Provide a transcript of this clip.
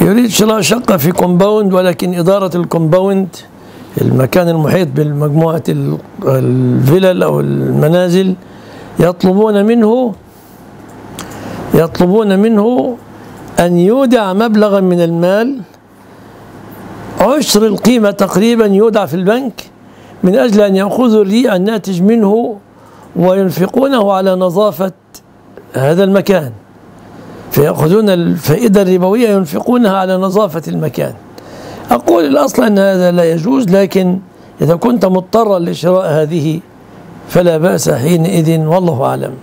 يريد شراء شقة في compound ولكن إدارة ال compound المكان المحيط بالمجموعة ال- الفلل أو المنازل يطلبون منه يطلبون منه أن يودع مبلغا من المال. عشر القيمة تقريبا يودع في البنك من أجل أن يأخذوا الريع الناتج منه وينفقونه على نظافة هذا المكان. فيأخذون الفائدة الربوية ينفقونها على نظافة المكان. أقول الأصل أن هذا لا يجوز لكن إذا كنت مضطرا لشراء هذه فلا بأس حينئذ والله أعلم.